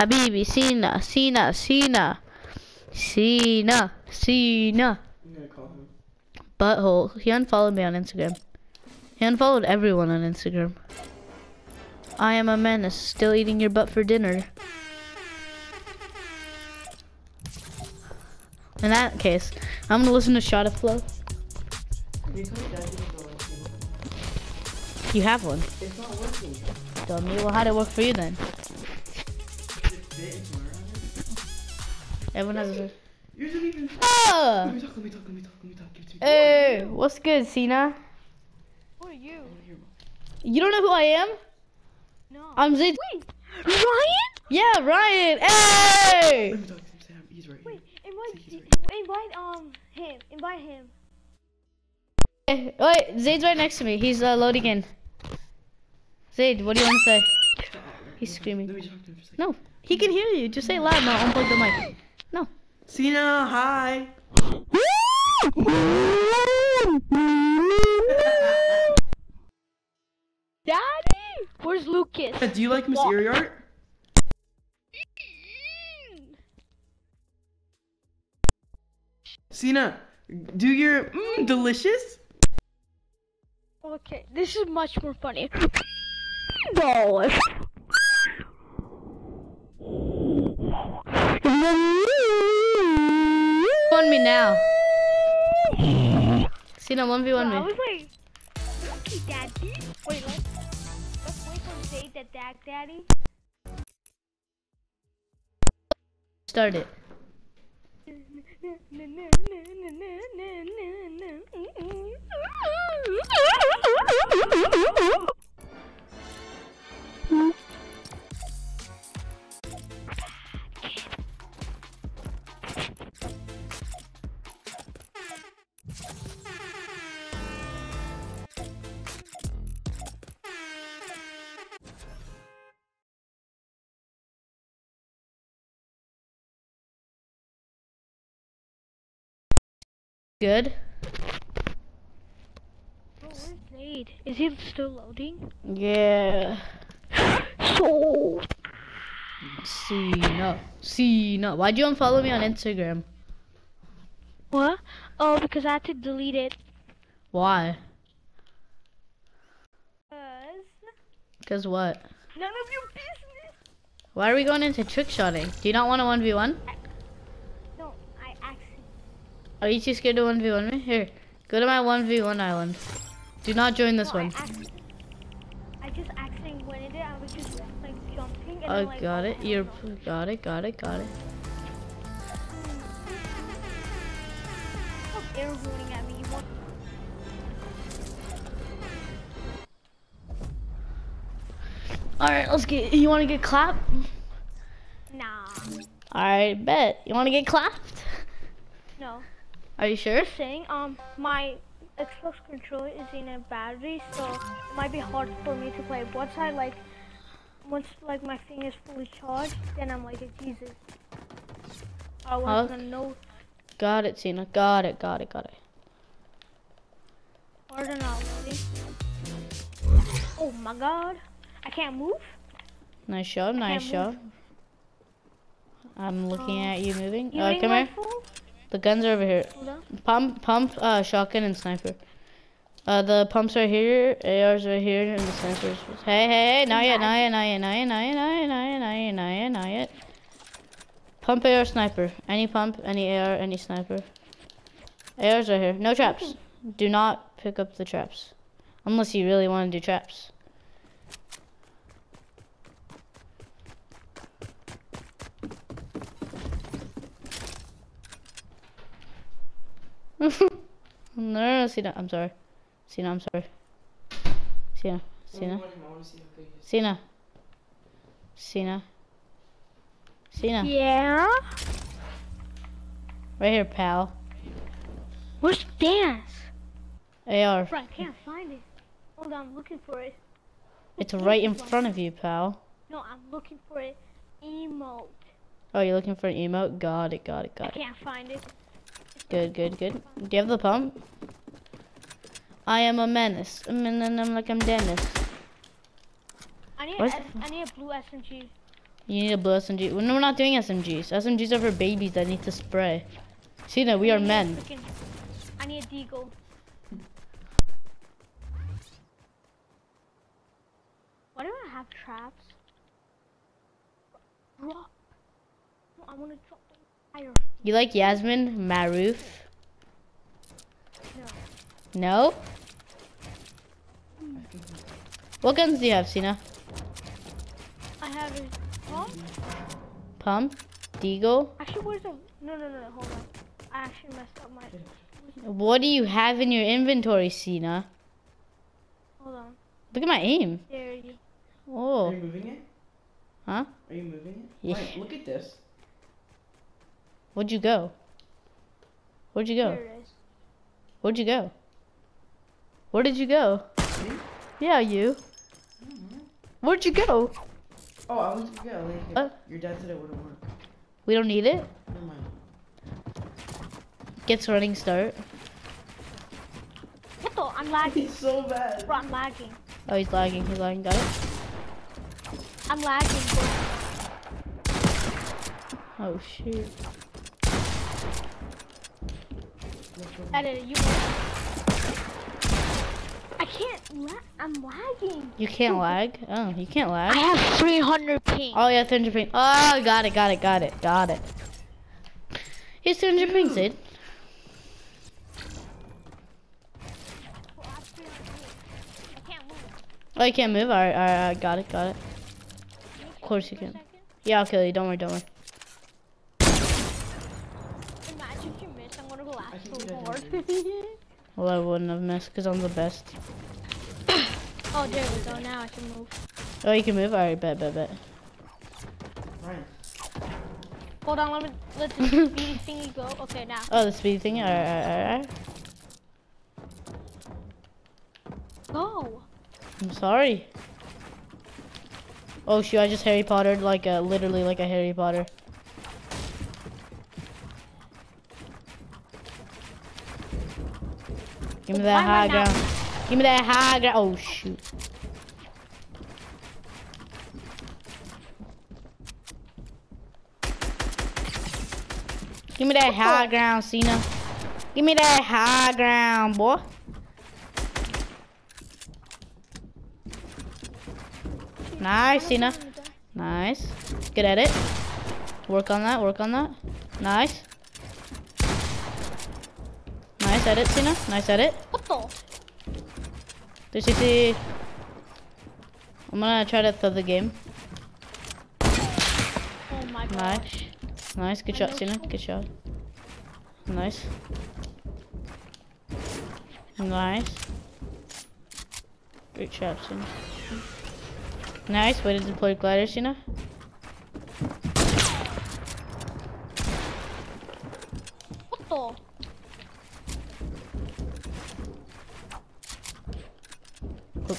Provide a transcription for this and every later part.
Habibi, Sina, Sina, Sina, Sina, Sina. I'm gonna call him. Butthole. He unfollowed me on Instagram. He unfollowed everyone on Instagram. I am a menace, still eating your butt for dinner. In that case, I'm gonna listen to Shot of Flow. You have one. It's not working. Dummy. Well, how'd it work for you then? Is it fit into my round? Everyone has a. Yours didn't even. Ah! Let me talk, let me talk, let me talk, let me talk. Give it to me. Hey, what's good, Sina? Who are you? I wanna hear more. You don't know who I am? No. I'm Zayd. Wait, Ryan? Yeah, Ryan. Hey! Let me talk to him. Say he's right Wait, here. invite, He's invite um him. Invite him. Hey, Wait, Zayd's right next to me. He's uh, loading in. Zayd, what do you want to say? He's screaming. Let me talk to him for a second. No, he can hear you. Just say it loud. No, unplug the mic. No. Cena, hi. Daddy? Where's Lucas? Do you like Miss Eerie Art? Cena, do your mm, delicious? Okay, this is much more funny. Balls. Me now. Cena, 1v1 I was like, Lucky Daddy. Wait, let's, let's wait for Zay the Dag Daddy. Start it. Good. Oh, where's? Is he still loading? Yeah. So. Cena. Cena. Why'd you unfollow me on Instagram? What? Oh, because I had to delete it. Why? Cause Cause what? none of your business. Why are we going into trick shotting? Do you not want a 1v1? No, I actually. Are you too scared to 1v1 me? Here, go to my 1v1 island. Do not join this no, one. I, I just accidentally went in it. I was just like jumping. And oh, I like, got oh, it. You're got it. Got it. Got it. Air horning at me. You want? All right, let's get. You want to get clapped? Nah. All right, bet. You want to get clapped? No. Are you sure? Saying um my Xbox controller is in a battery, so it might be hard for me to play. Once I like, once like my thing is fully charged, then I'm like, Jesus. I was Okay. gonna know Got it, Cena. Got it. Got it. Got it. harder now, really. Oh my God! I can't move. Nice job. Nice move. job. I'm looking at you moving. Uh, come my here. The guns are over here. Pump, pump, uh, shotgun and sniper. Uh, the pumps right here, ARs right here, and the snipers. Hey, hey, hey, not yet, not yet, not yet, not yet, not yet, not yet, not yet, not yet, not yet, not yet. Pump AR sniper. Any pump, any AR, any sniper. ARs right here. No traps. Do not pick up the traps. Unless you really want to do traps. No, no, no, Cena, I'm sorry. Cena, I'm sorry. Cena, Cena, I want see how good he is. Cena. Cena. Cena. Yeah. Right here, pal. Where's the dance? AR. Bro, I can't find it. Hold on, I'm looking for it. It's right in front of you, pal. No, I'm looking for it. Emote. Oh, you're looking for an emote? Got it, got it, I got it. can't find it. Good, good, good. Do you have the pump? I am a menace. I'm, in- I'm like I'm Dennis. I need, need a blue SMG. You need a blue SMG. Well, no, we're not doing SMGs. SMGs are for babies that need to spray. Cena, we I are men. freaking- I need a deagle. Why do I have traps? Drop. I want to drop the fire. You like Yasmin Maroof? No. No? What guns do you have, Cena? I have a. Huh? Pump? Deagle? Actually, where's the? No, no, no, no. Hold on. I actually messed up my. What do you have in your inventory, Cena? Hold on. Look at my aim. There you. Oh. Are Oh. you moving it? Huh? Are you moving it? Yeah. Ryan, look at this. Where'd you go? Where'd you go? There it is. Where'd you go? Where did you go? Me? Yeah, you. Where'd you go? Oh, I was yeah, like Uh. your dad said it wouldn't work. We don't need it. Never mind. Gets running start. What the? I'm lagging. It's so bad. Bro, I'm lagging. Oh, he's lagging. He's lagging. Got it. I'm lagging, bro. Oh shoot. Edit it. You. I can't. La- I'm lagging. You can't lag. Oh, you can't lag. I have 300 ping. Oh yeah, 300 ping. Oh, got it, got it, got it, got it. Here's 300 ping, Sid. Oh, I 300 ping. I can't move. Oh, you can't move. Alright, alright, alright, got it, got it. Of course you can. Yeah, I'll kill you. Don't worry, don't worry. Imagine if you miss. I'm gonna go I last think so you hard. did Well, I wouldn't have missed because I'm the best. oh, there we go. Now I can move. Oh, you can move. Alright, bet, bet, bet. Ryan, Hold on. Let me let the speedy thingy go. Okay, now. Oh, the speed thing. Alright, alright, alright. Go. I'm sorry. Oh shoot! I just Harry Pottered like a literally like a Harry Potter. Give me that high ground. Give me that high ground. Oh shoot! Give me that high ground, Cena. Give me that high ground, boy. Nice, Cena. Nice. Good at it. Work on that, work on that. Nice. Nice edit, Cena. Nice edit. What the? 360. I'm gonna try to throw the game. Oh my Nice. gosh. Nice, good I shot, Cena. Good shot. Nice. Nice. Great shot, Cena. Nice, way to deploy glider, Cena. What the?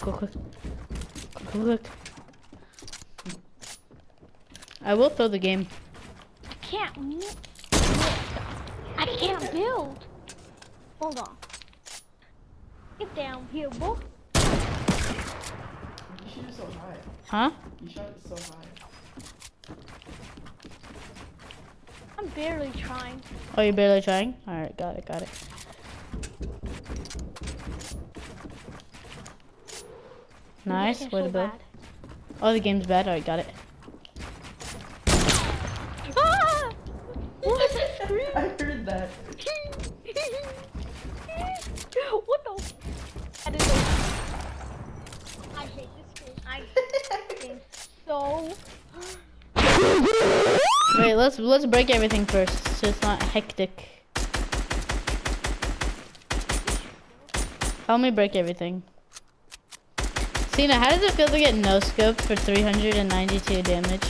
Quick, quick, quick. Quick. I will throw the game. I can't. I can't build. Hold on. Get down here, boy. you shoot it so high. Huh? You shot it so high. I'm barely trying. Oh, you're barely trying? Alright, got it, got it. Nice, It's way so to build. bad. Oh, the game's bad. Alright, got it. Ah! What the? I heard that. what the? I didn't know. I hate this game. I hate this game so. Wait, let's let's break everything first, so it's not hectic. Help me break everything. Cena, how does it feel to get no scope for 392 damage?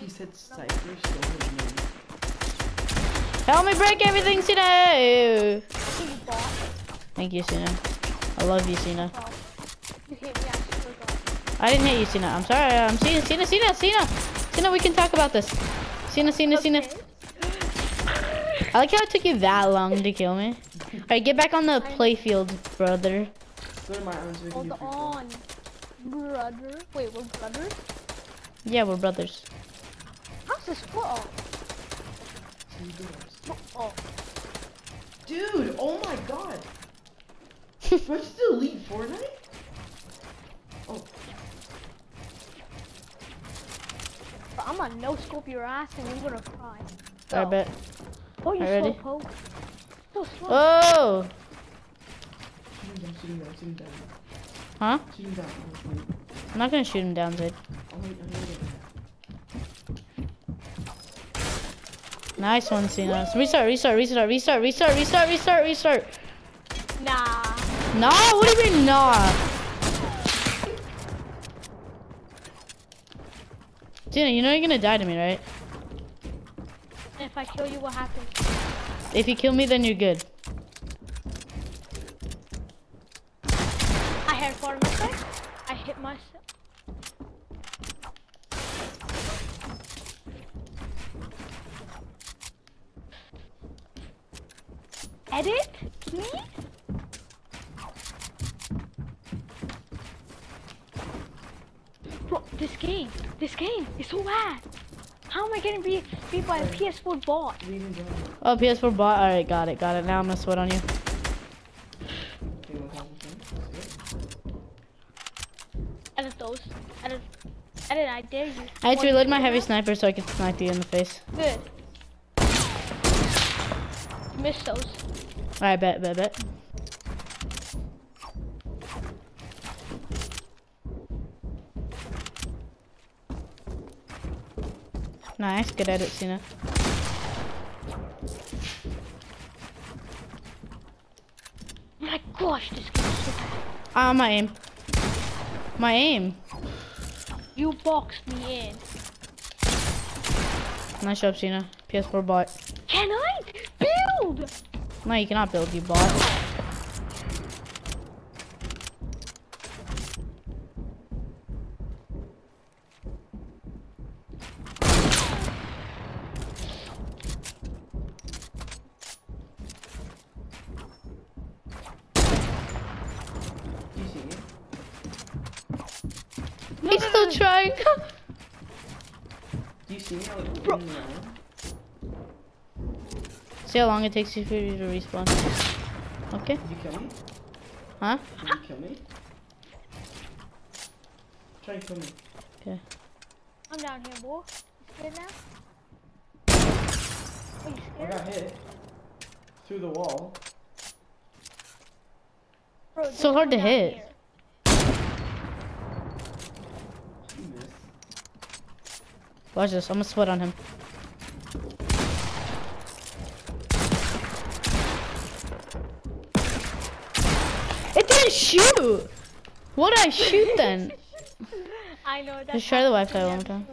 He said Cypher stole his name. Help me break everything, Cena! Ew. So you bought. Thank you, Cena. I love you, Cena. You hit me. I swear to God. I didn't hit you, Cena. I'm sorry. I'm Cena, Cena, Cena, Cena. Cena, we can talk about this. Cena, Cena, Cena. Okay. I like how it took you that long to kill me. Alright, get back on the playfield, brother. Go to my island so we can Hold do free throw. on, brother. Wait, we're brothers? Yeah, we're brothers. How's this football? Two. Football. Dude, oh my god. Do I just delete Fortnite? Oh, But I'm gonna no scope your ass and you're gonna cry. I bet. Oh, you ready? poke. Oh! shooting down, shooting down. Huh? I'm not gonna shoot him down, Zed. Wait, I'm gonna get Nice one, Cena. Restart, restart, restart, restart, restart, restart, restart, restart. Nah. Nah, what do you mean nah? Cena, you know you're gonna die to me, right? I kill you, what happens? If you kill me, then you're good. I had fought myself. I hit myself. Edit, please. Bro, this game, this game is so bad. How am I getting beat, beat by a PS4 bot? Oh, PS4 bot. Alright, got it, got it. Now I'm gonna sweat on you. Okay, what happened? Edit those. Edit. Edit, I dare you. I had to reload my heavy sniper so I could snipe you in the face. Good. Miss those. Alright, bet, bet, bet. Nice, good edit, Cena. My gosh, this game is so bad. Ah, my aim. My aim. You boxed me in. Nice job, Cena. PS4 bot. Can I build? No, you cannot build, you bot. Do you see me? No, He's no, still no, no. trying. Do you see me? I was Bro. in the island. See how long it takes you for you to respawn. Okay. Did you kill me? Huh? Did you kill me? Try and kill me. Okay. I'm down here, boy. You scared now? Are you I got hit. Through the wall. Bro, So hard to hit. here. You missed. Watch this. I'm gonna sweat on him. It didn't shoot. What did I shoot then? I know that. Just try the Wi-Fi one more time.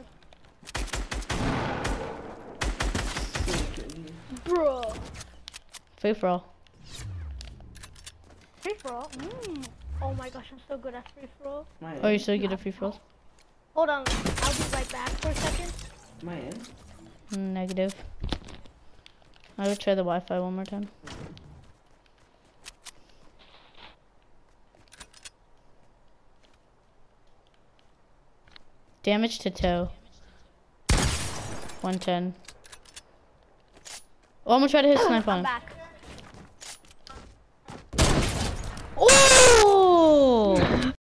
Still kidding me. Bro. Free for all. Free for all? Mm. Oh my gosh, I'm so good at free for all. Oh, you end. still get a free for all? Hold on, I'll be right back for a second. My end. Mm, negative. I would try the Wi-Fi one more time. Damage to toe. 110. Oh, I'm gonna try to hit snipe on him. Oh!